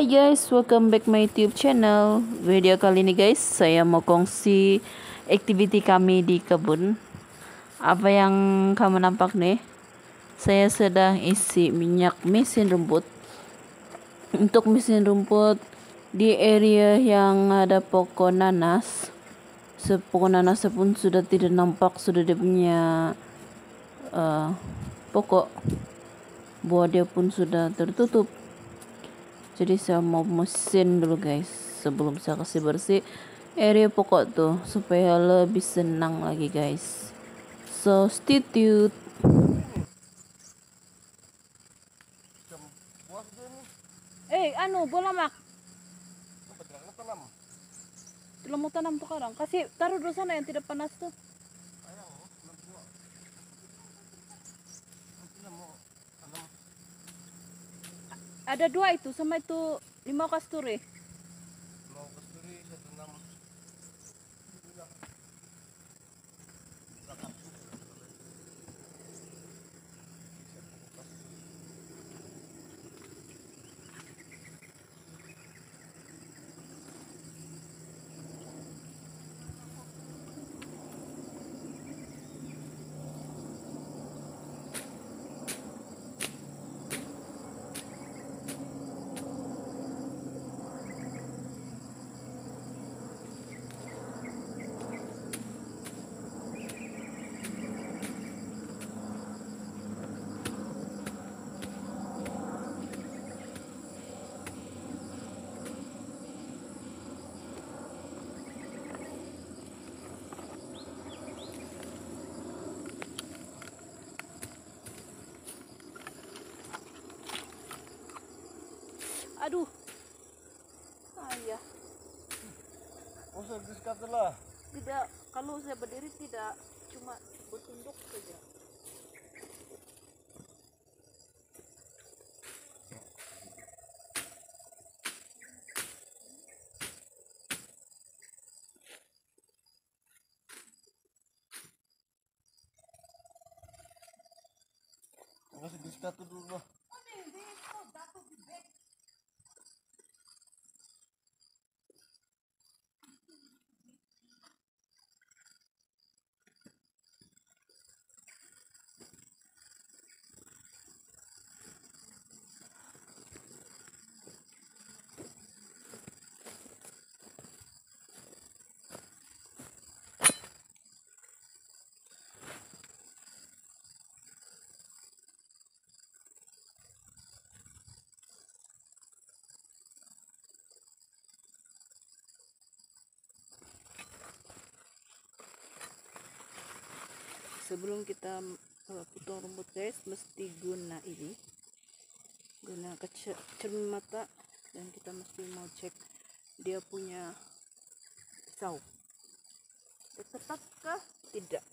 Hai guys, welcome back my YouTube channel. Video kali ini guys, saya mau kongsi aktiviti kami di kebun. Apa yang kamu nampak nih? Saya sedang isi minyak mesin rumput. Untuk mesin rumput di area yang ada pokok nanas. Sepokok nanas pun sudah tidak nampak, sudah dia punya uh, pokok. Buah dia pun sudah tertutup jadi saya mau mesin dulu guys sebelum saya kasih bersih area pokok tuh supaya lebih senang lagi guys so stay tuned Eh, anu, bola mak. Tidak mau tanam tuh kadang. Kasih taruh dulu sana yang tidak panas tuh. Ada dua itu sama itu lima kasturi. Aduh. Ayah. Oh, saya diskat lah. Tidak, kalau saya berdiri tidak, cuma bertunduk saja. Masih diskat dulu lah. Sebelum kita uh, potong rumput guys mesti guna ini. Guna kacamata dan kita mesti mau cek dia punya pisau tepatkah tidak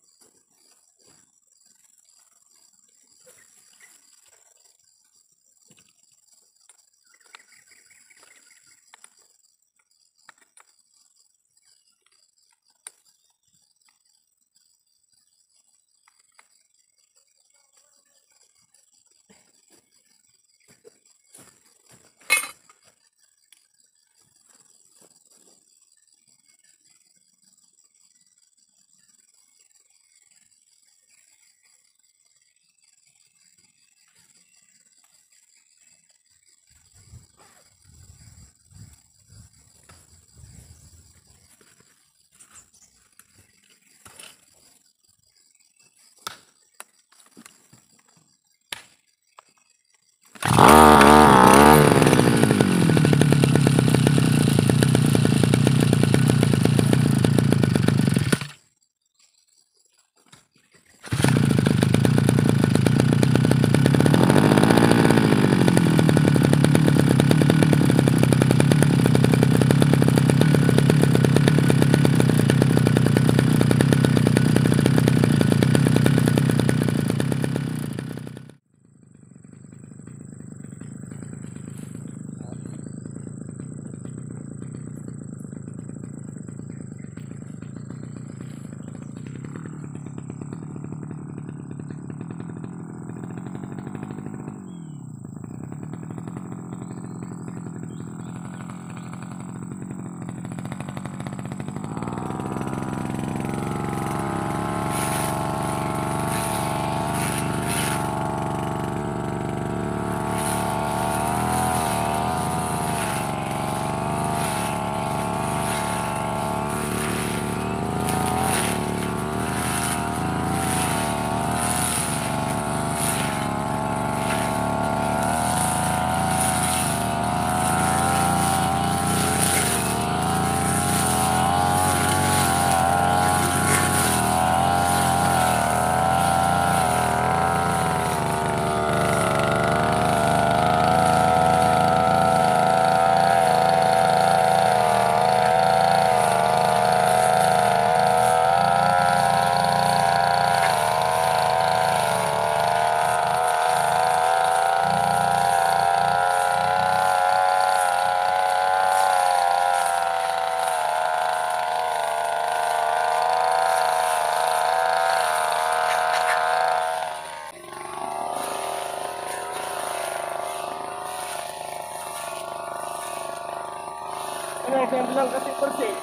yang bilang kasih bersih?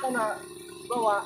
Sana bawa.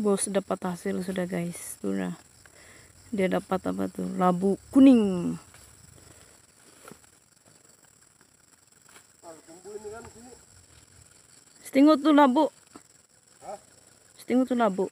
Bos dapat hasil sudah guys. Tuh nah dia dapat apa tuh? Labu kuning. Stingo tuh labu. Stingo tuh labu.